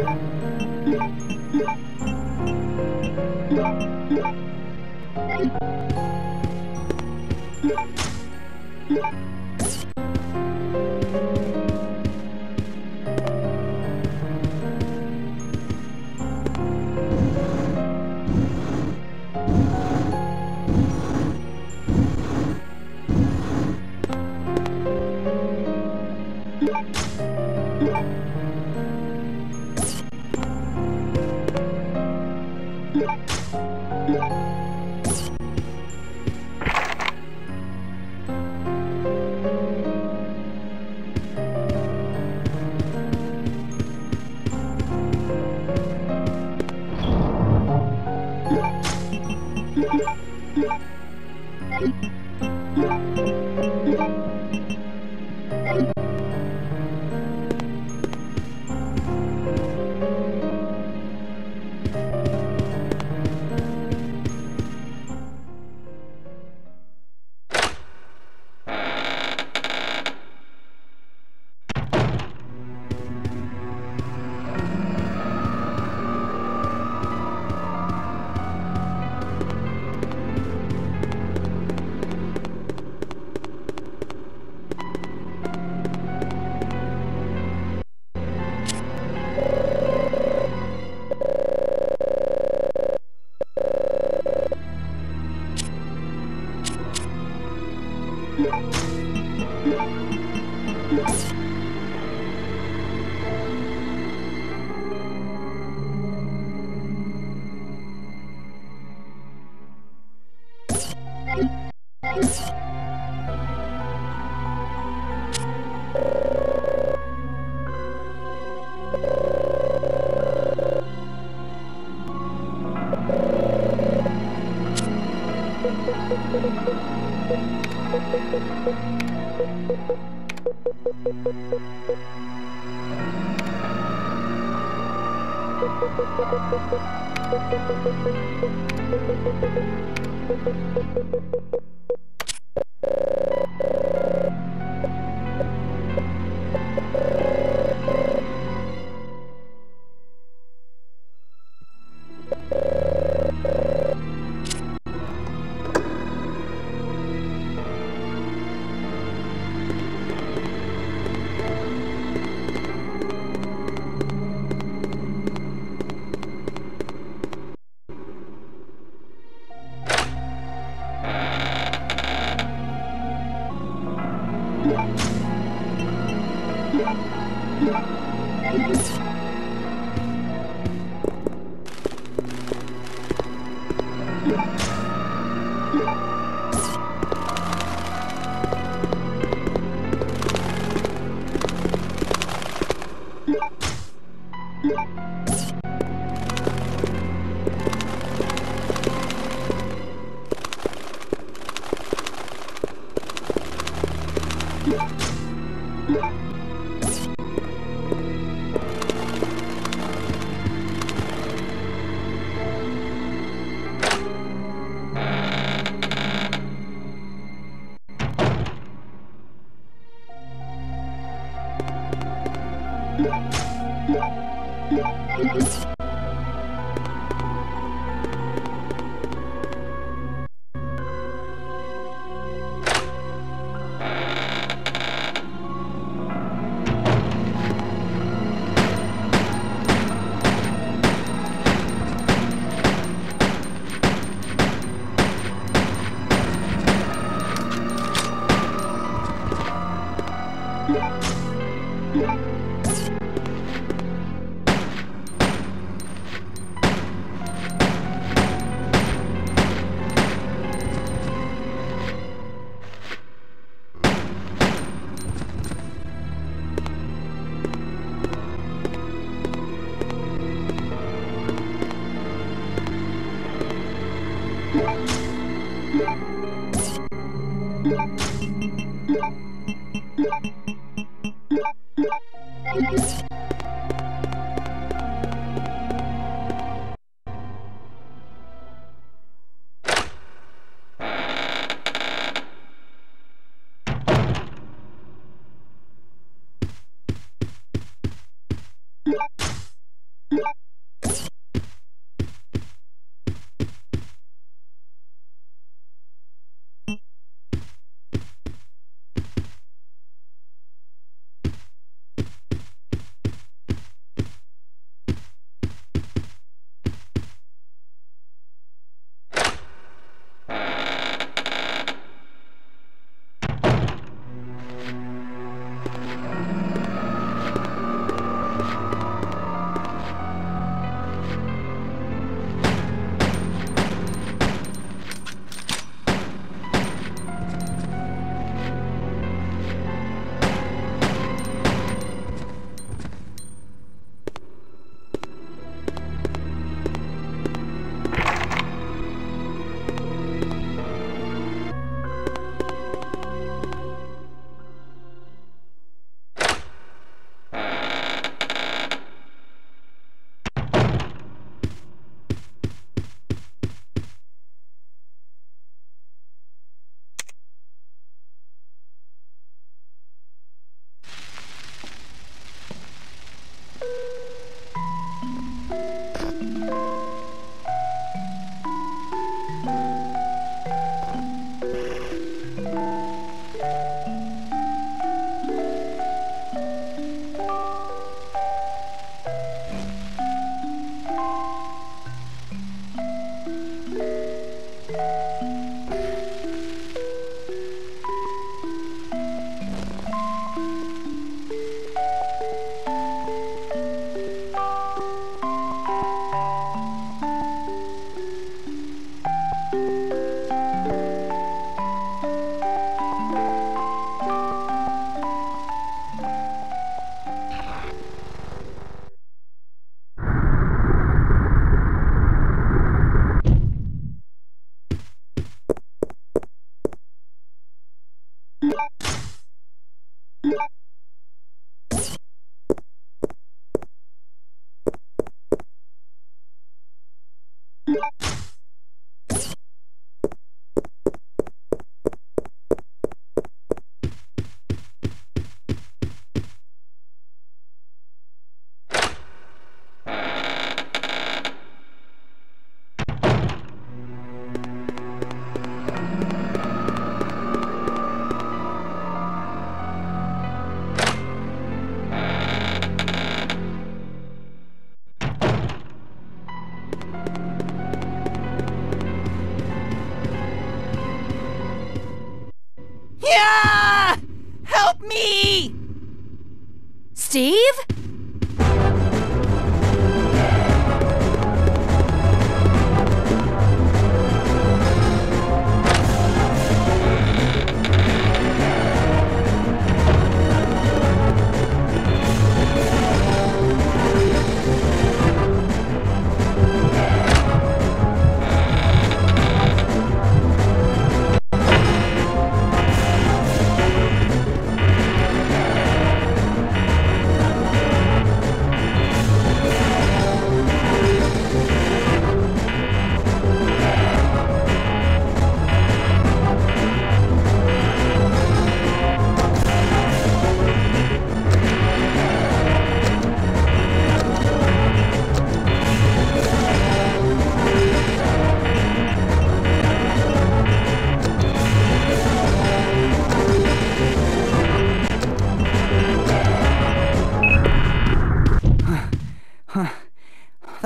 you. you Thank you. you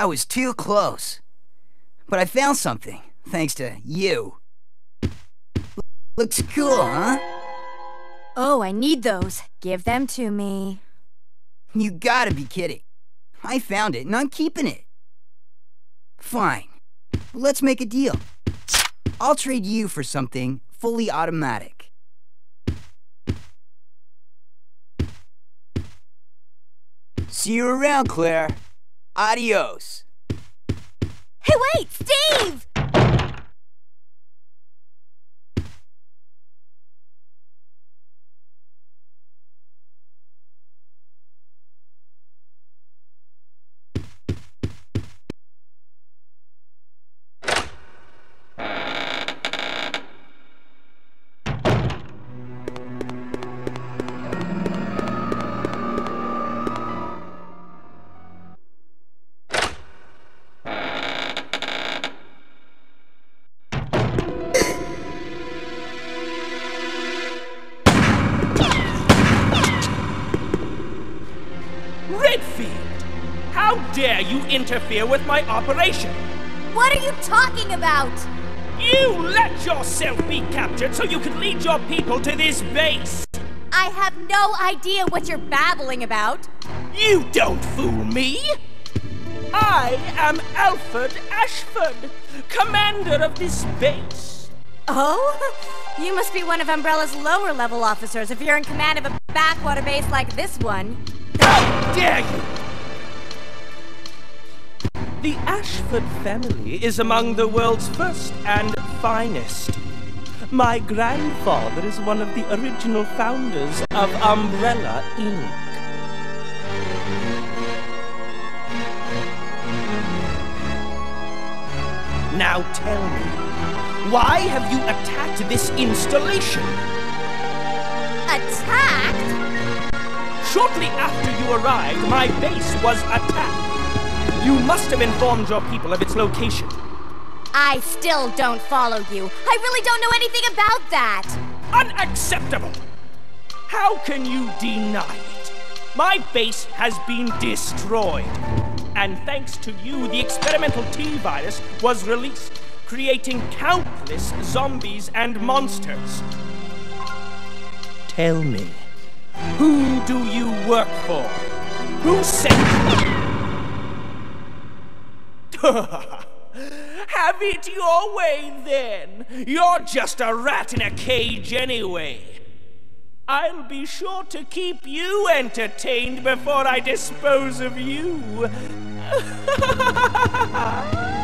That was too close. But I found something, thanks to you. Looks cool, huh? Oh, I need those. Give them to me. You gotta be kidding. I found it and I'm keeping it. Fine. Let's make a deal. I'll trade you for something fully automatic. See you around, Claire. Adios. Hey, wait! Steve! Interfere with my operation? What are you talking about? You let yourself be captured so you could lead your people to this base! I have no idea what you're babbling about. You don't fool me! I am Alfred Ashford, commander of this base. Oh? You must be one of Umbrella's lower level officers if you're in command of a backwater base like this one. How dare you! The Ashford family is among the world's first and finest. My grandfather is one of the original founders of Umbrella Inc. Now tell me, why have you attacked this installation? Attacked? Shortly after you arrived, my base was attacked. You must have informed your people of its location. I still don't follow you. I really don't know anything about that. Unacceptable! How can you deny it? My base has been destroyed. And thanks to you, the experimental T virus was released, creating countless zombies and monsters. Tell me, who do you work for? Who sent you? Have it your way then. You're just a rat in a cage anyway. I'll be sure to keep you entertained before I dispose of you.